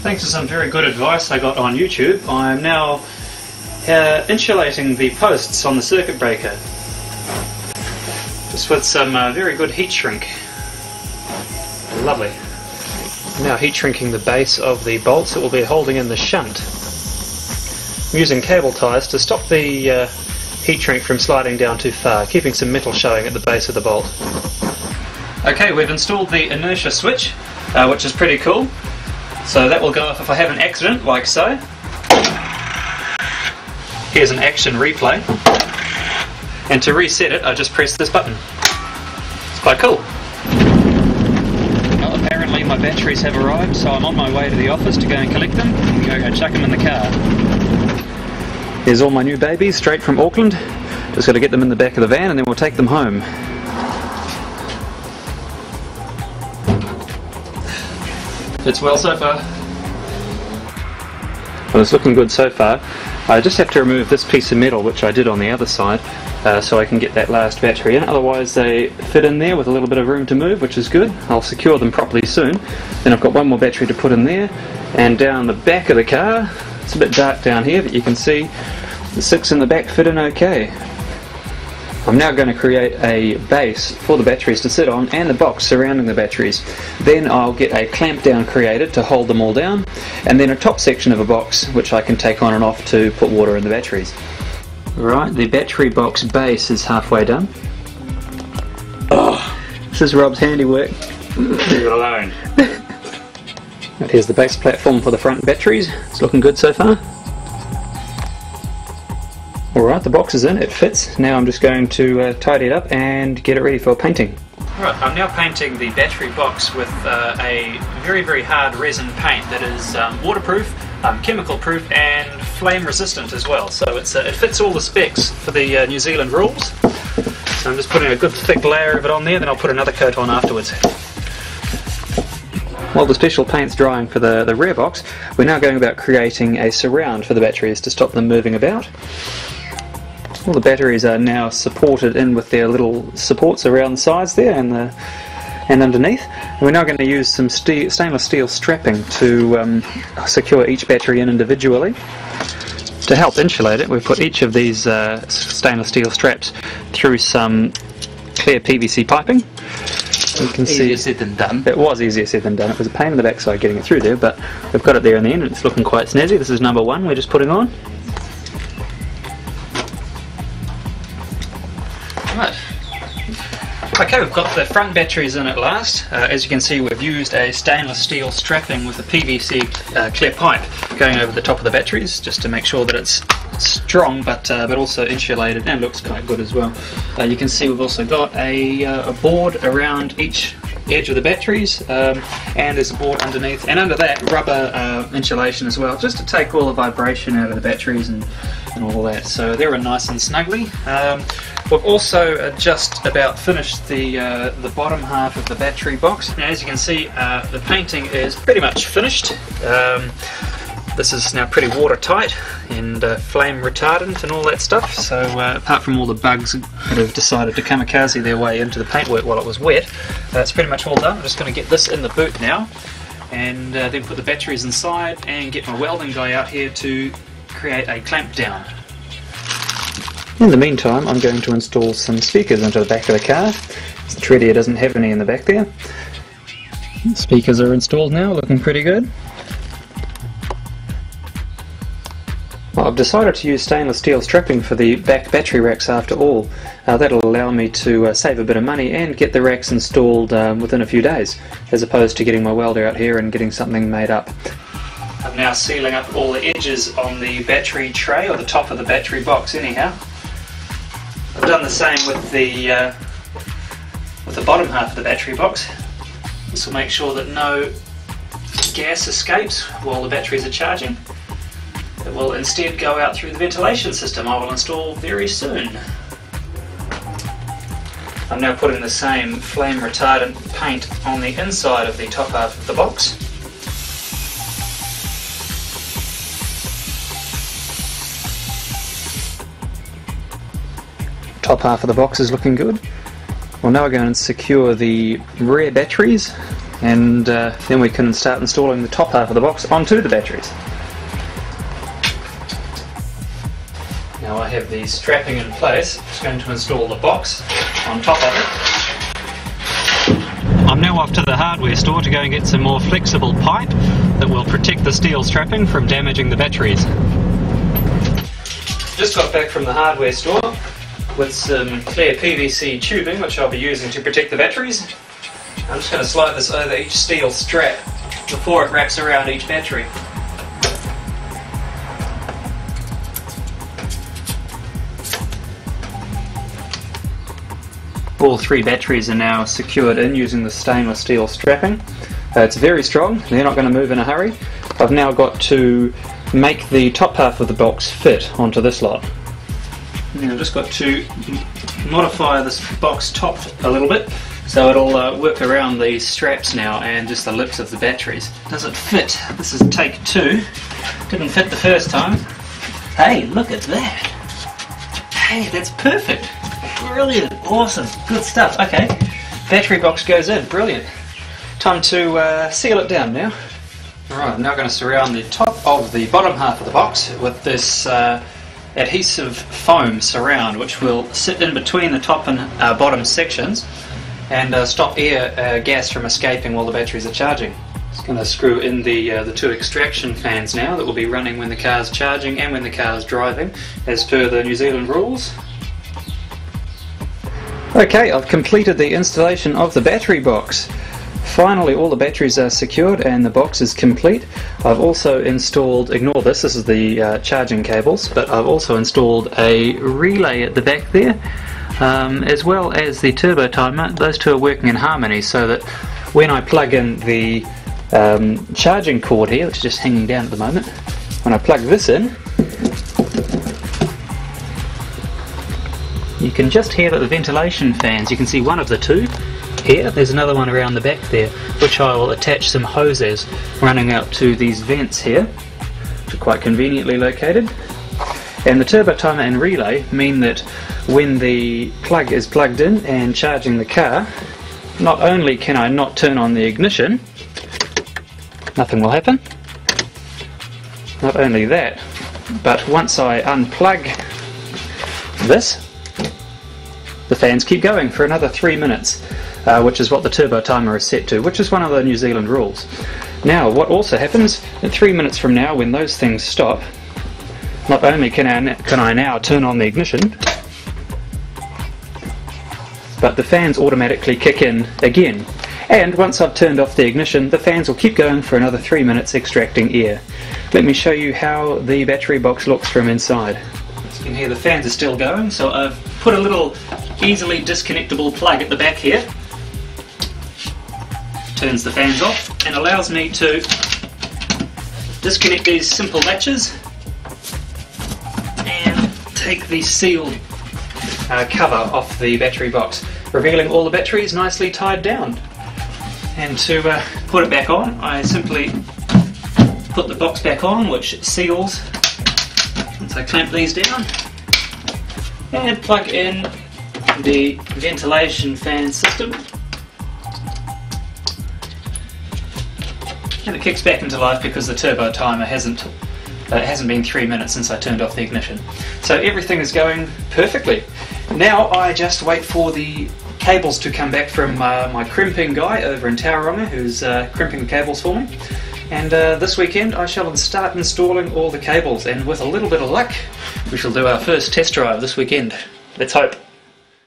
Thanks to some very good advice I got on YouTube, I'm now uh, insulating the posts on the circuit breaker. Just with some uh, very good heat shrink. Lovely. Now heat shrinking the base of the bolts that will be holding in the shunt. I'm using cable ties to stop the uh, heat shrink from sliding down too far, keeping some metal showing at the base of the bolt. Okay, we've installed the inertia switch, uh, which is pretty cool. So that will go off if I have an accident, like so. Here's an action replay. And to reset it, I just press this button. It's quite cool. Well, apparently my batteries have arrived, so I'm on my way to the office to go and collect them and go, go chuck them in the car. Here's all my new babies, straight from Auckland. Just got to get them in the back of the van and then we'll take them home. Fits well so far. Well, it's looking good so far. I just have to remove this piece of metal, which I did on the other side, uh, so I can get that last battery in. Otherwise, they fit in there with a little bit of room to move, which is good. I'll secure them properly soon. Then I've got one more battery to put in there. And down the back of the car, it's a bit dark down here, but you can see the six in the back fit in okay. I'm now going to create a base for the batteries to sit on and the box surrounding the batteries. Then I'll get a clamp down created to hold them all down and then a top section of a box which I can take on and off to put water in the batteries. Right, the battery box base is halfway done. Oh, this is Rob's handiwork. Leave it alone. Here's the base platform for the front batteries. It's looking good so far. Alright, the box is in, it fits. Now I'm just going to uh, tidy it up and get it ready for painting. Right, I'm now painting the battery box with uh, a very, very hard resin paint that is um, waterproof, um, chemical proof, and flame resistant as well. So it's, uh, it fits all the specs for the uh, New Zealand rules. So I'm just putting a good thick layer of it on there, then I'll put another coat on afterwards. While the special paint's drying for the, the rear box, we're now going about creating a surround for the batteries to stop them moving about. All the batteries are now supported in with their little supports around the sides there and the and underneath. And we're now going to use some steel, stainless steel strapping to um, secure each battery in individually. To help insulate it, we've put each of these uh, stainless steel straps through some clear PVC piping. You can easier see said than done. It was easier said than done. It was a pain in the backside getting it through there, but we've got it there in the end and it's looking quite snazzy. This is number one we're just putting on. Right. Okay, we've got the front batteries in at last. Uh, as you can see, we've used a stainless steel strapping with a PVC uh, clear pipe going over the top of the batteries, just to make sure that it's strong, but uh, but also insulated and looks quite good as well. Uh, you can see we've also got a, uh, a board around each edge of the batteries, um, and there's a board underneath, and under that rubber uh, insulation as well, just to take all the vibration out of the batteries and, and all that. So they're nice and snugly. Um, we've also uh, just about finished the uh, the bottom half of the battery box. Now, as you can see, uh, the painting is pretty much finished. Um, this is now pretty watertight and uh, flame retardant and all that stuff. So uh, apart from all the bugs that have decided to kamikaze their way into the paintwork while it was wet, it's pretty much all done. I'm just going to get this in the boot now and uh, then put the batteries inside and get my welding guy out here to create a clamp down. In the meantime, I'm going to install some speakers into the back of the car. The Tredia doesn't have any in the back there. Speakers are installed now, looking pretty good. I've decided to use stainless steel strapping for the back battery racks after all. Uh, that'll allow me to uh, save a bit of money and get the racks installed um, within a few days, as opposed to getting my welder out here and getting something made up. I'm now sealing up all the edges on the battery tray, or the top of the battery box anyhow. Done the same with the, uh, with the bottom half of the battery box. This will make sure that no gas escapes while the batteries are charging. It will instead go out through the ventilation system I will install very soon. I'm now putting the same flame retardant paint on the inside of the top half of the box. Top half of the box is looking good. Well now we're going to secure the rear batteries and uh, then we can start installing the top half of the box onto the batteries. Now I have the strapping in place, I'm just going to install the box on top of it. I'm now off to the hardware store to go and get some more flexible pipe that will protect the steel strapping from damaging the batteries. Just got back from the hardware store with some clear PVC tubing which I'll be using to protect the batteries. I'm just going to slide this over each steel strap before it wraps around each battery. All three batteries are now secured in using the stainless steel strapping. Uh, it's very strong, they're not going to move in a hurry. I've now got to make the top half of the box fit onto this lot. Now I've just got to modify this box top a little bit so it'll uh, work around the straps now and just the lips of the batteries. Does it fit? This is take two. Didn't fit the first time. Hey, look at that. Hey, that's perfect. Brilliant, awesome, good stuff. Okay, battery box goes in, brilliant. Time to uh, seal it down now. Alright, I'm now going to surround the top of the bottom half of the box with this uh, adhesive foam surround which will sit in between the top and uh, bottom sections and uh, stop air uh, gas from escaping while the batteries are charging. Just going to screw in the uh, the two extraction fans now that will be running when the car is charging and when the car is driving as per the New Zealand rules. Okay, I've completed the installation of the battery box. Finally all the batteries are secured and the box is complete. I've also installed, ignore this, this is the uh, charging cables, but I've also installed a relay at the back there, um, as well as the turbo timer. Those two are working in harmony so that when I plug in the um, charging cord here, which is just hanging down at the moment, when I plug this in, you can just hear that the ventilation fans, you can see one of the two here, there's another one around the back there, which I will attach some hoses running out to these vents here, which are quite conveniently located. And the turbo timer and relay mean that when the plug is plugged in and charging the car, not only can I not turn on the ignition, nothing will happen. Not only that, but once I unplug this, the fans keep going for another three minutes, uh, which is what the turbo timer is set to, which is one of the New Zealand rules. Now, what also happens, in three minutes from now, when those things stop, not only can I, can I now turn on the ignition, but the fans automatically kick in again. And once I've turned off the ignition, the fans will keep going for another three minutes extracting air. Let me show you how the battery box looks from inside. As you can hear the fans are still going, so I've put a little easily disconnectable plug at the back here. Turns the fans off and allows me to disconnect these simple latches and take the sealed uh, cover off the battery box, revealing all the batteries nicely tied down. And to uh, put it back on, I simply put the box back on, which seals once I clamp these down, and plug in the ventilation fan system. And it kicks back into life because the turbo timer hasn't uh, it hasn't been three minutes since I turned off the ignition. So everything is going perfectly. Now I just wait for the cables to come back from uh, my crimping guy over in Tauranga who's uh, crimping the cables for me. And uh, this weekend I shall start installing all the cables and with a little bit of luck we shall do our first test drive this weekend. Let's hope.